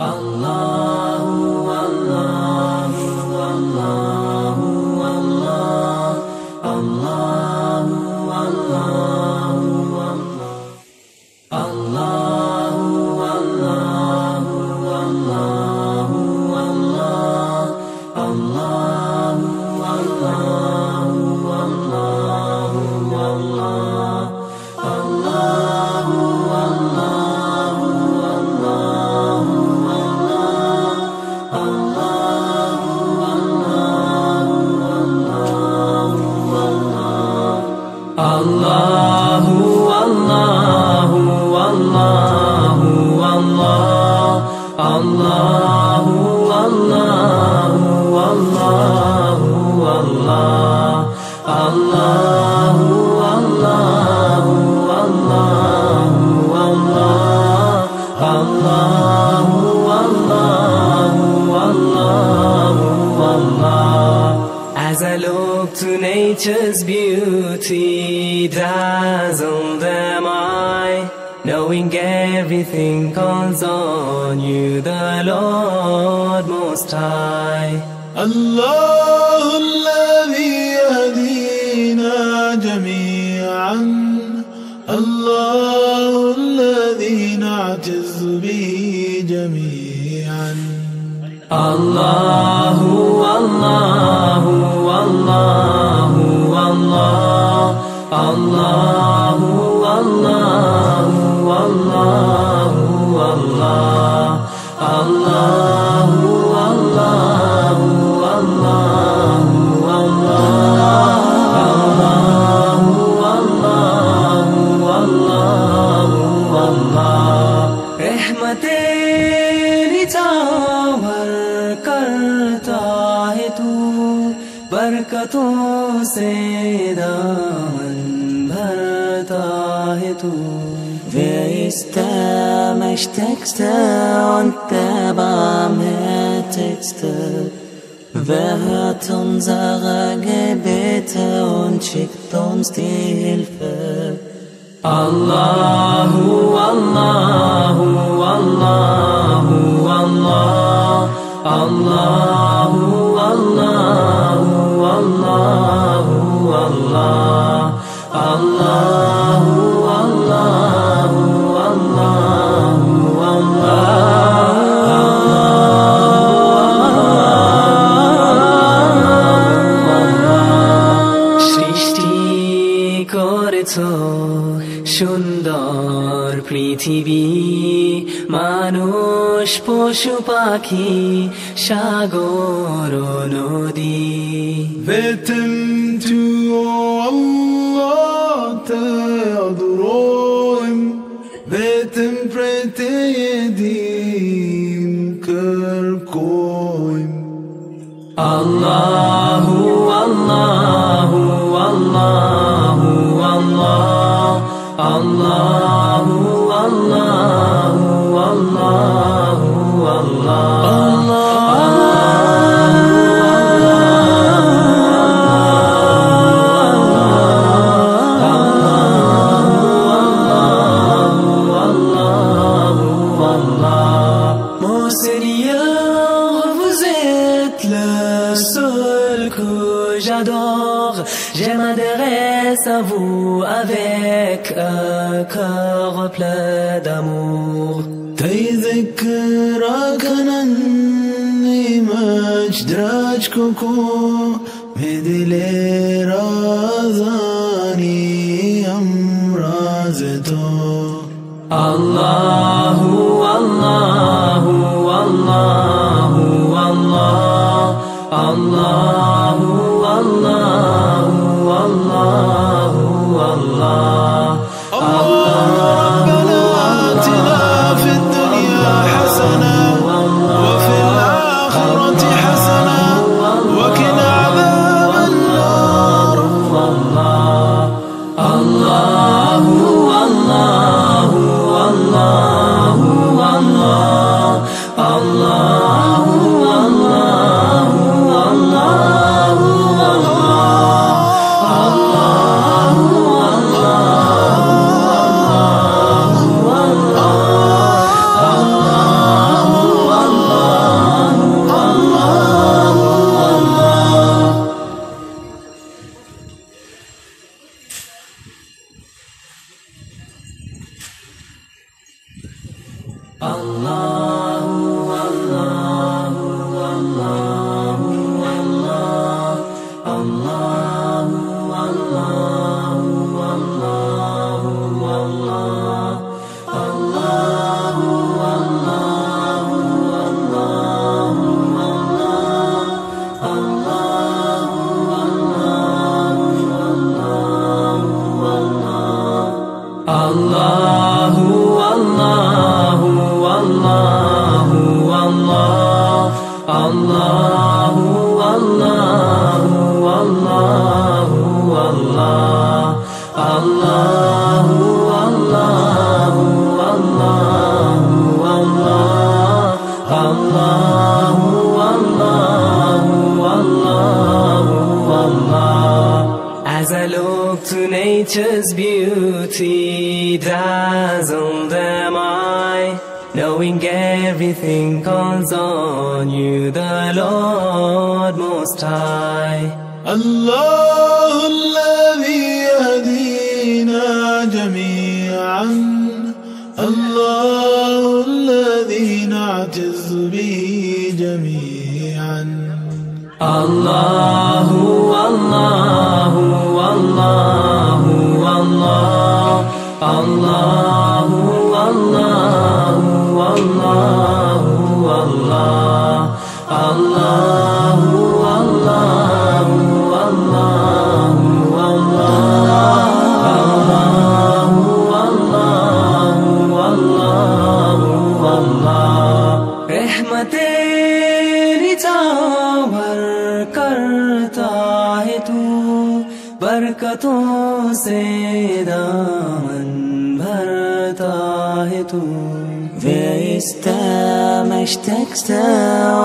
Allah. beauty, dazzled am I, knowing everything calls on you, the Lord Most High. الله الذي يهدينا جميعا الله الذي نعتز به جميعا الله الله الله والله والله والله والله الله والله والله والله الله والله والله رحمت بھر کرتا ہے تو برکتوں سے دان İst der Mächtigste und der Barmherzigste? Wer unsere Gebete und schickt uns die Hilfe? Allahu Allahu Allahu Allah Allahu Allahu Allahu Allah পৃথিবী মানুষ পশু পাখি সাগর নদী বেতন তু আল্লাহ তাদুরুম বেতন প্রেতে দিন কর কোইম আল্লাহু আল্লাহু আল্লাহু আল্লাহ আল্লাহু à vous avec un cœur plein d'amour. تذكرك أنني رازاني Allahu nature's beauty, dazzled am I, knowing everything calls on you, the Lord Most High. الله الذي يهدينا جميعا الله الذي نعتز به جميعا الله الله तेरी भर करता है तू बरकतों से दाम بطاعته Wer ist der Mächtigste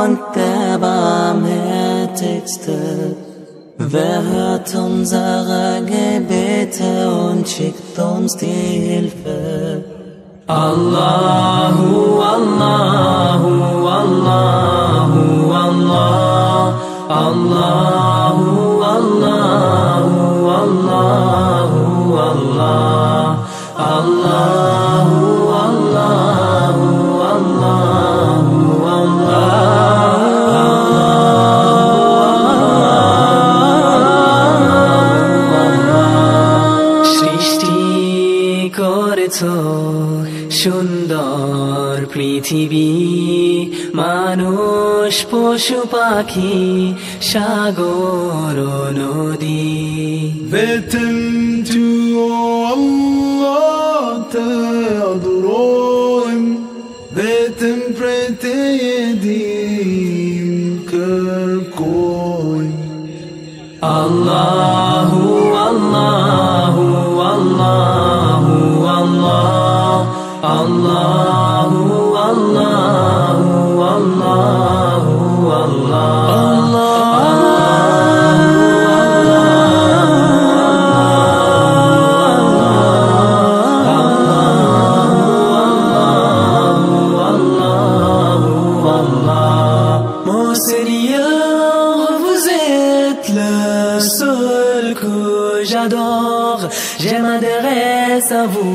und der Barmherzigste? Wer hört unsere Gebete und schickt uns die Hilfe? Allahu, Allahu, Allahu, Allah, Allah. করেছ সুন্দর পৃথিবী মানুষ পশু পাখি সাগর নদী। Beten to Allahu Allahu Allahu Allahu seul que j'adore, je m'adresse à vous.